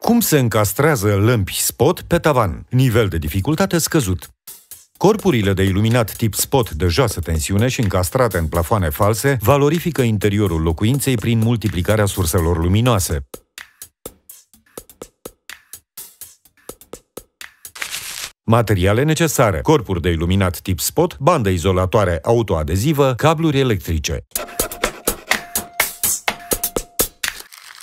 Cum se încastrează lămpi spot pe tavan? Nivel de dificultate scăzut. Corpurile de iluminat tip spot de joasă tensiune și încastrate în plafoane false valorifică interiorul locuinței prin multiplicarea surselor luminoase. Materiale necesare. Corpuri de iluminat tip spot, bandă izolatoare autoadezivă, cabluri electrice.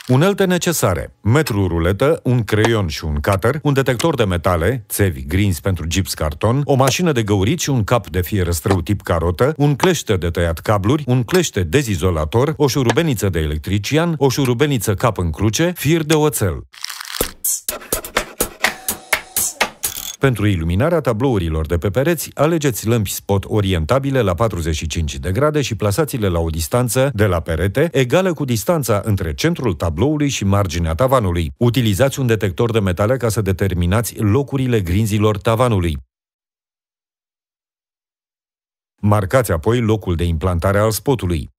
Unelte necesare. Metru ruletă, un creion și un cutter, un detector de metale, țevi grinzi pentru gips carton, o mașină de găurit și un cap de fier strău tip carotă, un clește de tăiat cabluri, un clește dezizolator, o șurubeniță de electrician, o șurubeniță cap în cruce, fir de oțel. Pentru iluminarea tablourilor de pe pereți, alegeți lămpi spot orientabile la 45 de grade și plasați-le la o distanță de la perete egală cu distanța între centrul tabloului și marginea tavanului. Utilizați un detector de metale ca să determinați locurile grinzilor tavanului. Marcați apoi locul de implantare al spotului.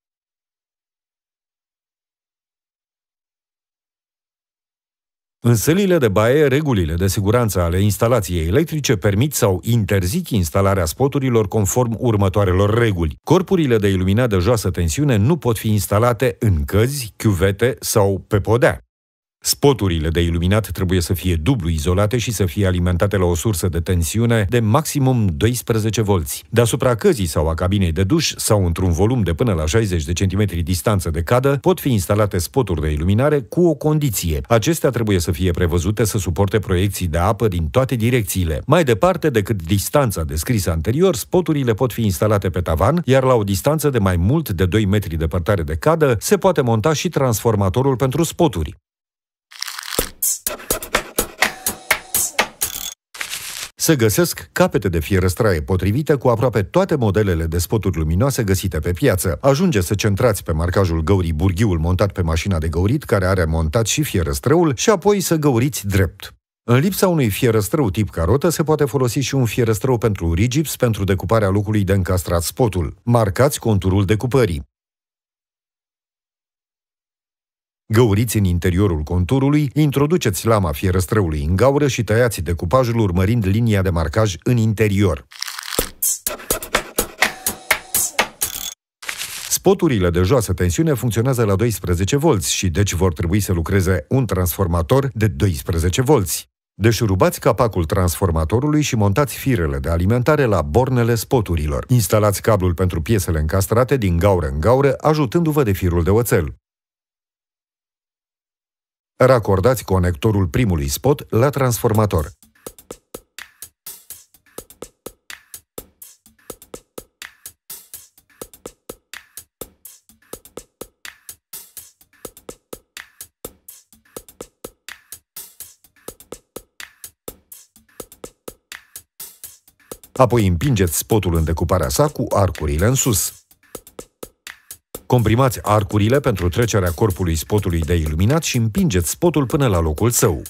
În sălile de baie, regulile de siguranță ale instalației electrice permit sau interzic instalarea spoturilor conform următoarelor reguli. Corpurile de iluminat de joasă tensiune nu pot fi instalate în căzi, chiuvete sau pe podea. Spoturile de iluminat trebuie să fie dublu izolate și să fie alimentate la o sursă de tensiune de maximum 12 volți. Deasupra căzii sau a cabinei de duș sau într-un volum de până la 60 de cm distanță de cadă pot fi instalate spoturi de iluminare cu o condiție. Acestea trebuie să fie prevăzute să suporte proiecții de apă din toate direcțiile. Mai departe decât distanța descrisă anterior, spoturile pot fi instalate pe tavan, iar la o distanță de mai mult de 2 metri departare de cadă se poate monta și transformatorul pentru spoturi. Se găsesc capete de fierăstraie potrivite cu aproape toate modelele de spoturi luminoase găsite pe piață. Ajunge să centrați pe marcajul găurii burghiul montat pe mașina de găurit, care are montat și fierăstrăul, și apoi să găuriți drept. În lipsa unui fierăstrău tip carotă, se poate folosi și un fierăstrău pentru rigips pentru decuparea lucrului de încastrat spotul. Marcați conturul decupării. Găuriți în interiorul conturului, introduceți lama fierăstrăului în gaură și tăiați decupajul urmărind linia de marcaj în interior. Spoturile de joasă tensiune funcționează la 12 volți și deci vor trebui să lucreze un transformator de 12 volți. Deșurubați capacul transformatorului și montați firele de alimentare la bornele spoturilor. Instalați cablul pentru piesele încastrate din gaură în gaură, ajutându-vă de firul de oțel. Racordați conectorul primului spot la transformator. Apoi împingeți spotul în decuparea sa cu arcurile în sus. Comprimați arcurile pentru trecerea corpului spotului de iluminat și împingeți spotul până la locul său.